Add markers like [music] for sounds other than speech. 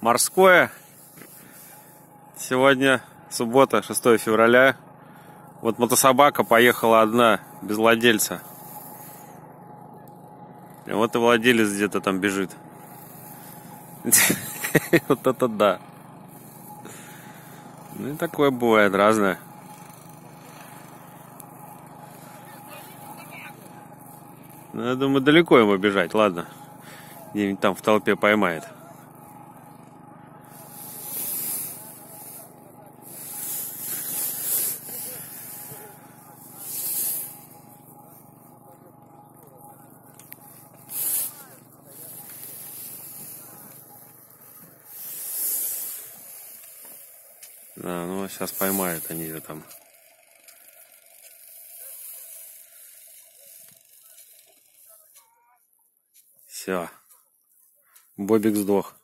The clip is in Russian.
морское. Сегодня суббота, 6 февраля. Вот мотособака поехала одна, без владельца. И вот и владелец где-то там бежит. [laughs] Вот это да. Ну и такое бывает разное. Ну, я думаю, далеко ему бежать, ладно. Где-нибудь там в толпе поймает. Да, ну сейчас поймают они ее там. Все. Бобик сдох.